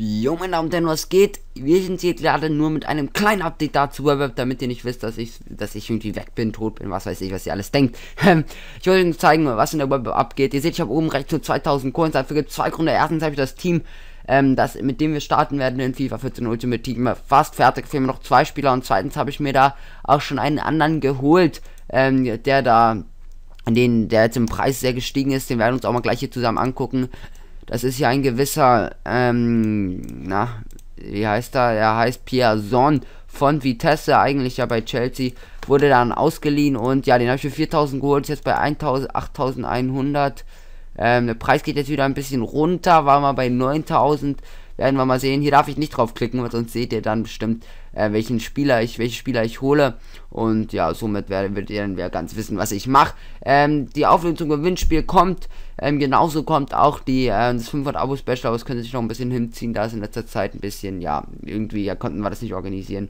Jo, meine Damen und Herren, was geht? Wir sind hier gerade nur mit einem kleinen Update dazu, damit ihr nicht wisst, dass ich, dass ich irgendwie weg bin, tot bin, was weiß ich, was ihr alles denkt. Ähm, ich wollte euch zeigen, was in der Web abgeht. Ihr seht, ich habe oben rechts nur 2000 Coins. Dafür gibt es zwei Gründe. Erstens habe ich das Team, ähm, das, mit dem wir starten werden in FIFA 14 Ultimate Team, fast fertig. Fehlen mir noch zwei Spieler. Und zweitens habe ich mir da auch schon einen anderen geholt, ähm, der da den, der jetzt im Preis sehr gestiegen ist, den werden wir uns auch mal gleich hier zusammen angucken. Das ist ja ein gewisser, ähm, na, wie heißt er? Er heißt Pierson von Vitesse, eigentlich ja bei Chelsea. Wurde dann ausgeliehen und ja, den habe ich für 4000 geholt, ist jetzt bei 8100. Ähm, der Preis geht jetzt wieder ein bisschen runter, war mal bei 9000. Werden wir mal sehen. Hier darf ich nicht draufklicken, weil sonst seht ihr dann bestimmt, äh, welchen Spieler ich, welche Spieler ich hole. Und ja, somit werdet, werdet ihr dann ganz wissen, was ich mache. Ähm, die Auflösung zum Gewinnspiel kommt. Ähm, genauso kommt auch die, äh, das 500 Abo Special, aber das könnte sich noch ein bisschen hinziehen, da ist in letzter Zeit ein bisschen, ja, irgendwie ja, konnten wir das nicht organisieren.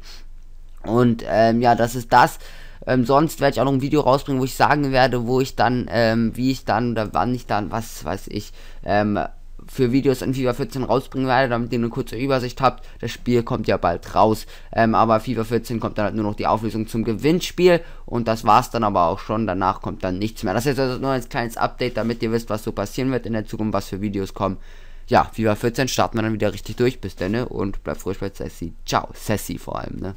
Und ähm, ja, das ist das. Ähm, sonst werde ich auch noch ein Video rausbringen, wo ich sagen werde, wo ich dann, ähm, wie ich dann oder wann ich dann, was weiß ich, ähm, für Videos in FIFA 14 rausbringen werde, damit ihr eine kurze Übersicht habt. Das Spiel kommt ja bald raus, ähm, aber FIFA 14 kommt dann halt nur noch die Auflösung zum Gewinnspiel und das war's dann aber auch schon. Danach kommt dann nichts mehr. Das ist also nur ein kleines Update, damit ihr wisst, was so passieren wird in der Zukunft, was für Videos kommen. Ja, FIFA 14 starten wir dann wieder richtig durch. Bis dann ne? und bleibt frisch bei Sassy. Ciao, Sassy vor allem, ne?